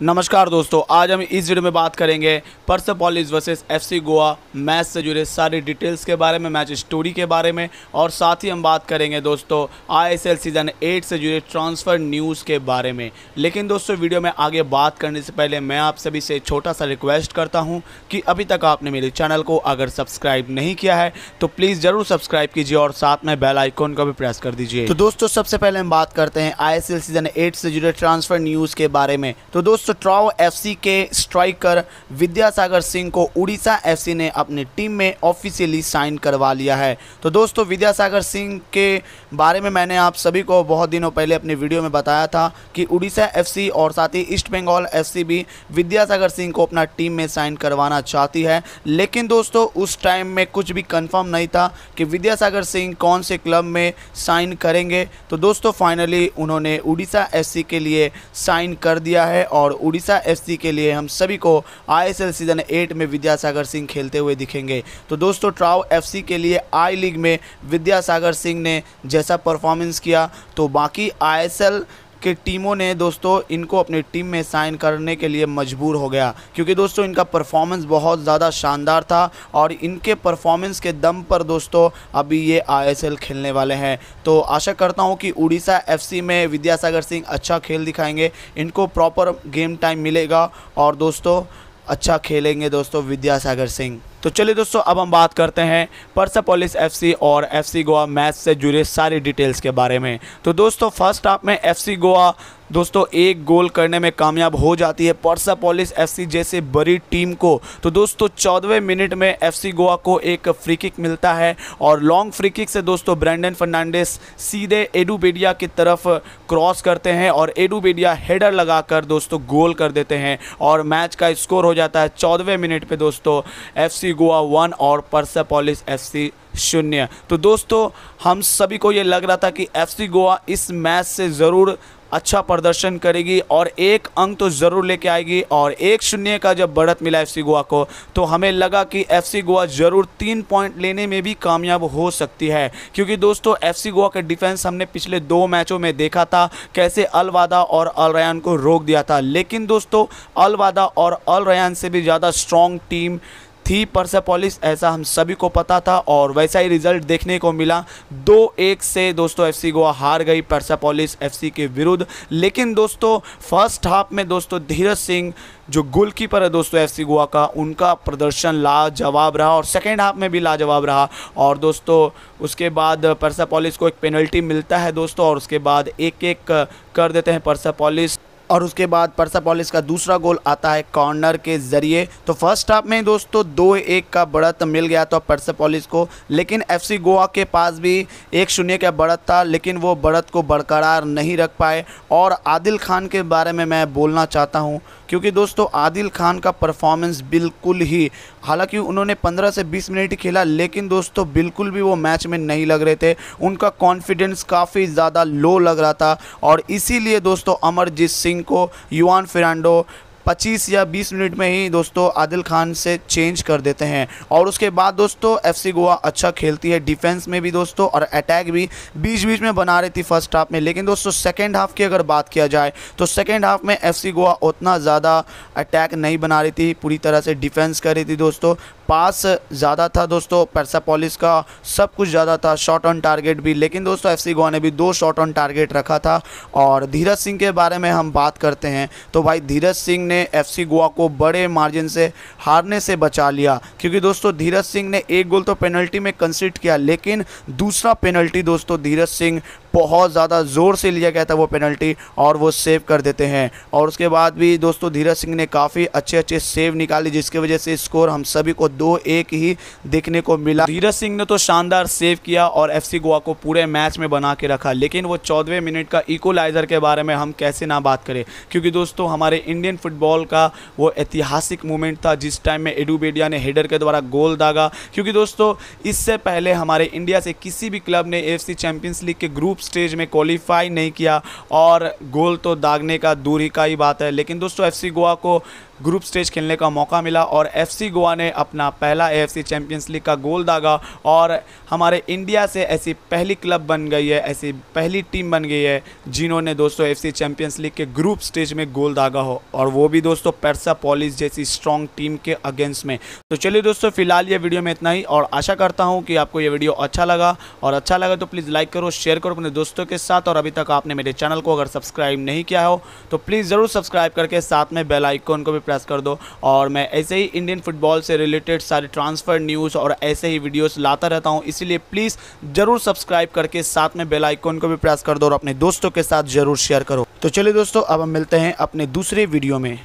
नमस्कार दोस्तों, आज हम इस वीडियो में बात करेंगे Persepolis versus FC Goa match से जुड़े सारी डिटेल्स के बारे में मैच स्टोरी के बारे में और साथ ही हम बात करेंगे दोस्तों आईएसएल सीज़न 8 से जुड़े ट्रांसफ़र न्यूज़ के बारे में। लेकिन दोस्तों, वीडियो में आगे बात करने से पहले मैं आप सभी से छोटा सा रिक्वेस्ट करता हूँ कि अभी तक आपने मेरे चैनल को अगर सब्सक्राइब नहीं किया है तो प्लीज़ ज़रूर सब्सक्राइब कीजिए और साथ में बेल आइकॉन को भी प्रेस कर दीजिए। तो दोस्तों, सबसे पहले हम बात करते हैं आईएसएल सीज़न एट से जुड़े ट्रांसफ़र न्यूज़ के बारे में। तो दोस्तों ट्राउ एफसी के स्ट्राइकर विद्यासागर सिंह को उड़ीसा एफसी ने अपनी टीम में ऑफिशियली साइन करवा लिया है। तो दोस्तों, विद्यासागर सिंह के बारे में मैंने आप सभी को बहुत दिनों पहले अपने वीडियो में बताया था कि उड़ीसा एफसी और साथ ही ईस्ट बंगाल एफसी भी विद्यासागर सिंह को अपना टीम में साइन करवाना चाहती है। लेकिन दोस्तों, उस टाइम में कुछ भी कन्फर्म नहीं था कि विद्यासागर सिंह कौन से क्लब में साइन करेंगे। तो दोस्तों, फाइनली उन्होंने उड़ीसा एफ़ के लिए साइन कर दिया है और उड़ीसा एफसी के लिए हम सभी को आईएसएल सीज़न एट में विद्यासागर सिंह खेलते हुए दिखेंगे। तो दोस्तों ट्राव एफसी के लिए आई लीग में विद्यासागर सिंह ने जैसा परफॉर्मेंस किया तो बाकी आईएसएल कि टीमों ने दोस्तों इनको अपनी टीम में साइन करने के लिए मजबूर हो गया। क्योंकि दोस्तों इनका परफॉर्मेंस बहुत ज़्यादा शानदार था और इनके परफॉर्मेंस के दम पर दोस्तों अभी ये आईएसएल खेलने वाले हैं। तो आशा करता हूँ कि उड़ीसा एफसी में विद्यासागर सिंह अच्छा खेल दिखाएँगे। इनको प्रॉपर गेम टाइम मिलेगा और दोस्तों अच्छा खेलेंगे दोस्तों विद्यासागर सिंह। तो चलिए दोस्तों, अब हम बात करते हैं परसापोलिस एफसी और एफसी गोवा मैच से जुड़े सारी डिटेल्स के बारे में। तो दोस्तों फ़र्स्ट आप में एफसी गोवा दोस्तों, एक गोल करने में कामयाब हो जाती है परसापोलिस एफसी जैसे बड़ी टीम को। तो दोस्तों, चौदहवें मिनट में एफसी गोवा को एक फ्री किक मिलता है और लॉन्ग फ्री किक से दोस्तों, ब्रैंडन फर्नांडिस सीधे एडुबेडिया की तरफ़ क्रॉस करते हैं और एडुबेडिया हेडर लगाकर दोस्तों, गोल कर देते हैं और मैच का स्कोर हो जाता है चौदहवें मिनट पर दोस्तों, एफसी गोवा वन और परसापोलिस एफ़ शून्य। तो दोस्तों, हम सभी को ये लग रहा था कि एफसी गोवा इस मैच से ज़रूर अच्छा प्रदर्शन करेगी और एक अंक तो ज़रूर लेके आएगी और एक शून्य का जब बढ़त मिला एफसी गोवा को तो हमें लगा कि एफसी गोवा ज़रूर तीन पॉइंट लेने में भी कामयाब हो सकती है। क्योंकि दोस्तों एफसी गोवा का डिफेंस हमने पिछले दो मैचों में देखा था, कैसे अलवादा और अल रयान को रोक दिया था। लेकिन दोस्तों अलवादा और अल रयान से भी ज़्यादा स्ट्रॉन्ग टीम थी परसेपोलिस ऐसा हम सभी को पता था और वैसा ही रिज़ल्ट देखने को मिला। दो एक से दोस्तों एफसी गोवा हार गई परसेपोलिस एफसी के विरुद्ध। लेकिन दोस्तों फ़र्स्ट हाफ़ में दोस्तों धीरज सिंह, जो गोलकीपर है दोस्तों एफसी गोवा का, उनका प्रदर्शन लाजवाब रहा और सेकेंड हाफ़ में भी लाजवाब रहा। और दोस्तों, उसके बाद परसापोलिस को एक पेनल्टी मिलता है दोस्तों और उसके बाद एक एक कर देते हैं परसापोलिस और उसके बाद परसा पॉलिस का दूसरा गोल आता है कॉर्नर के ज़रिए। तो फ़र्स्ट हाफ़ में दोस्तों दो एक का बढ़त मिल गया था परसा पॉलिस को, लेकिन एफसी गोवा के पास भी एक शून्य का बढ़त था, लेकिन वो बढ़त को बरकरार नहीं रख पाए। और आदिल खान के बारे में मैं बोलना चाहता हूँ क्योंकि दोस्तों, आदिल खान का परफॉर्मेंस बिल्कुल ही, हालाँकि उन्होंने 15 से 20 मिनट खेला, लेकिन दोस्तों, बिल्कुल भी वो मैच में नहीं लग रहे थे। उनका कॉन्फिडेंस काफ़ी ज़्यादा लो लग रहा था। और इसीलिए दोस्तों, अमरजीत सिंह को, युवान फिरांडो 25 या 20 मिनट में ही दोस्तों आदिल खान से चेंज कर देते हैं। और उसके बाद दोस्तों एफसी गोवा अच्छा खेलती है डिफेंस में भी दोस्तों और अटैक भी बीच बीच में बना रही थी फ़र्स्ट हाफ़ में। लेकिन दोस्तों सेकेंड हाफ़ की अगर बात किया जाए तो सेकेंड हाफ़ में एफसी गोवा उतना ज़्यादा अटैक नहीं बना रही थी, पूरी तरह से डिफेंस कर रही थी दोस्तों। पास ज़्यादा था दोस्तों परसापोलिस का सब कुछ ज़्यादा था शॉट ऑन टारगेट भी। लेकिन दोस्तों एफसी गोवा ने भी दो शॉट ऑन टारगेट रखा था। और धीरज सिंह के बारे में हम बात करते हैं। तो भाई, धीरज सिंह ने एफसी गोवा को बड़े मार्जिन से हारने से बचा लिया। क्योंकि दोस्तों, धीरज सिंह ने एक गोल तो पेनल्टी में कंसिड किया, लेकिन दूसरा पेनल्टी दोस्तों, धीरज सिंह बहुत ज़्यादा ज़ोर से लिया गया था वो पेनल्टी और वो सेव कर देते हैं। और उसके बाद भी दोस्तों धीरज सिंह ने काफ़ी अच्छे अच्छे सेव निकाली, जिसकी वजह से स्कोर हम सभी को दो एक ही देखने को मिला। धीरज सिंह ने तो शानदार सेव किया और एफसी गोवा को पूरे मैच में बना के रखा, लेकिन वो चौदहवें मिनट का इक्वलाइज़र के बारे में हम कैसे ना बात करें? क्योंकि दोस्तों हमारे इंडियन फुटबॉल का वो ऐतिहासिक मोमेंट था, जिस टाइम में एडुबेडिया ने हेडर के द्वारा गोल दागा। क्योंकि दोस्तों, इससे पहले हमारे इंडिया से किसी भी क्लब ने एफसी चैंपियंस लीग के ग्रुप स्टेज में क्वालिफाई नहीं किया और गोल तो दागने का दूरी का ही बात है। लेकिन दोस्तों एफसी गोवा को ग्रुप स्टेज खेलने का मौका मिला और एफसी गोवा ने अपना पहला ए चैम्पियंस लीग का गोल दागा और हमारे इंडिया से ऐसी पहली क्लब बन गई है, ऐसी पहली टीम बन गई है जिन्होंने दोस्तों एफसी चैम्पियंस लीग के ग्रुप स्टेज में गोल दागा हो और वो भी दोस्तों परसा पॉलिस जैसी स्ट्रॉन्ग टीम के अगेंस्ट में। तो चलिए दोस्तों, फ़िलहाल ये वीडियो में इतना ही और आशा करता हूँ कि आपको ये वीडियो अच्छा लगा और अच्छा लगा तो प्लीज़ लाइक करो शेयर करो अपने दोस्तों के साथ और अभी तक आपने मेरे चैनल को अगर सब्सक्राइब नहीं किया हो तो प्लीज़ ज़रूर सब्सक्राइब करके साथ में बेल आइकॉन को भी प्रेस कर दो। और मैं ऐसे ही इंडियन फुटबॉल से रिलेटेड सारे ट्रांसफ़र न्यूज़ और ऐसे ही वीडियोस लाता रहता हूँ। इसीलिए प्लीज़ ज़रूर सब्सक्राइब करके साथ में बेल आइकॉन को भी प्रेस कर दो और अपने दोस्तों के साथ ज़रूर शेयर करो। तो चलिए दोस्तों, अब हम मिलते हैं अपने दूसरे वीडियो में।